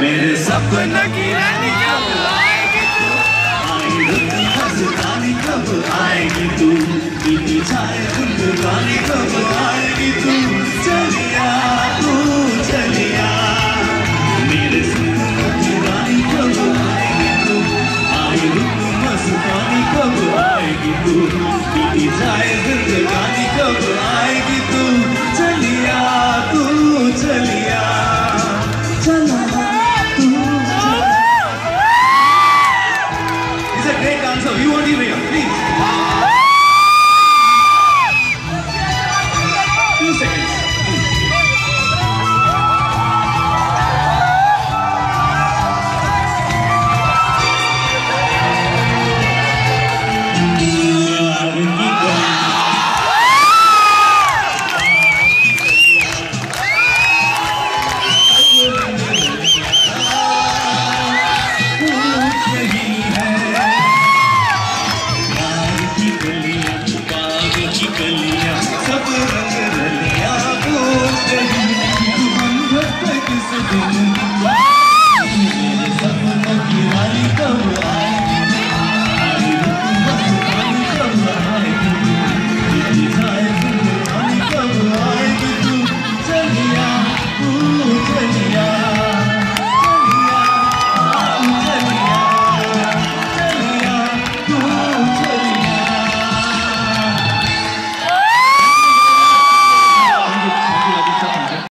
मेरे सपना की रानी कब आएगी तू आएगी कब आएगी तू? बीती जाए गुनगुनाने